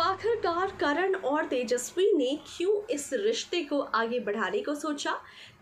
आखिरकार करण और तेजस्वी ने क्यों इस रिश्ते को आगे बढ़ाने को सोचा?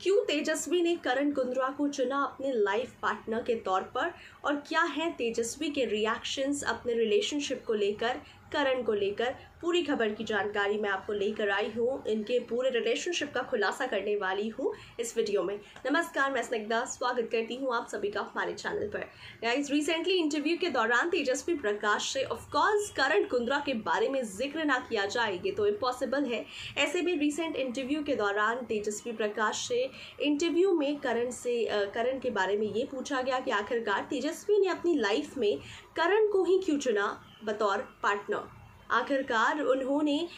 क्यों तेजस्वी ने करण कुंद्रा को चुना अपने लाइफ पार्टनर के तौर पर? और क्या है तेजस्वी के रिएक्शंस अपने रिलेशनशिप को लेकर? करण को लेकर। पूरी खबर की जानकारी मैं आपको लेकर आई हूँ। इनके पूरे रिलेशनशिप का खुलासा करने वाली हूँ इस वीडियो में। नमस्कार, मैं स्निग्धा। स्वागत करती हूँ आप सभी का हमारे चैनल पर। गाइस रिसेंटली इंटरव्यू के दौरान तेजस्वी प्रकाश से ऑफकोर्स करण कुंद्रा के बारे में ज़िक्र ना किया जाएगी तो इम्पॉसिबल है। ऐसे भी रिसेंट इंटरव्यू के दौरान तेजस्वी प्रकाश से इंटरव्यू में करण से करण के बारे में ये पूछा गया कि आखिरकार तेजस्वी ने अपनी लाइफ में करण को ही क्यों चुना? बतौर पार्टनर आखिरकार उन्होंने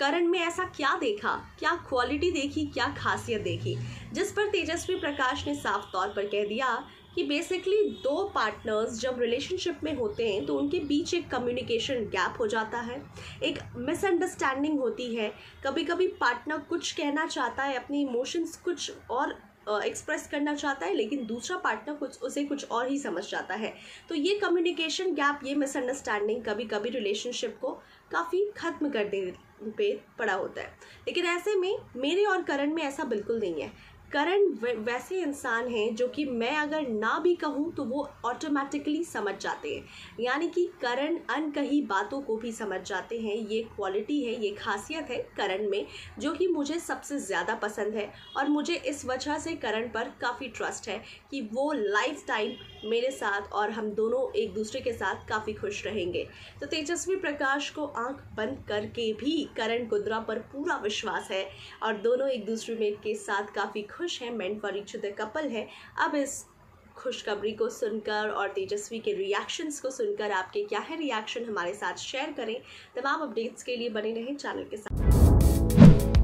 करण में ऐसा क्या देखा? क्या क्वालिटी देखी? क्या खासियत देखी? जिस पर तेजस्वी प्रकाश ने साफ़ तौर पर कह दिया कि बेसिकली दो पार्टनर्स जब रिलेशनशिप में होते हैं तो उनके बीच एक कम्युनिकेशन गैप हो जाता है। एक मिसअंडरस्टैंडिंग होती है। कभी कभी पार्टनर कुछ कहना चाहता है, अपनी इमोशंस कुछ और एक्सप्रेस करना चाहता है, लेकिन दूसरा पार्टनर कुछ, उसे कुछ और ही समझ जाता है। तो ये कम्युनिकेशन गैप ये मिसअंडरस्टैंडिंग कभी कभी रिलेशनशिप को काफ़ी ख़त्म कर दे, पे पड़ा होता है। लेकिन ऐसे में मेरे और करण में ऐसा बिल्कुल नहीं है। करण वैसे इंसान हैं जो कि मैं अगर ना भी कहूँ तो वो ऑटोमेटिकली समझ जाते हैं। यानी कि करण अनकही बातों को भी समझ जाते हैं। ये क्वालिटी है, ये खासियत है करण में, जो कि मुझे सबसे ज़्यादा पसंद है। और मुझे इस वजह से करण पर काफ़ी ट्रस्ट है कि वो लाइफ टाइम मेरे साथ और हम दोनों एक दूसरे के साथ काफ़ी खुश रहेंगे। तो तेजस्वी प्रकाश को आँख बंद करके भी करण कुंद्रा पर पूरा विश्वास है और दोनों एक दूसरे में के साथ काफ़ी खुश हैं meant for each the couple है। अब इस खुशखबरी को सुनकर और तेजस्वी के रिएक्शंस को सुनकर आपके क्या है रिएक्शन हमारे साथ शेयर करें। तमाम अपडेट्स के लिए बने रहें चैनल के साथ।